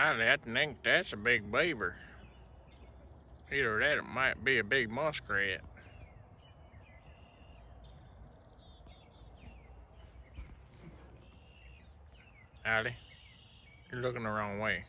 I think that's a big beaver. Either that, it might be a big muskrat. Ollie, you're looking the wrong way.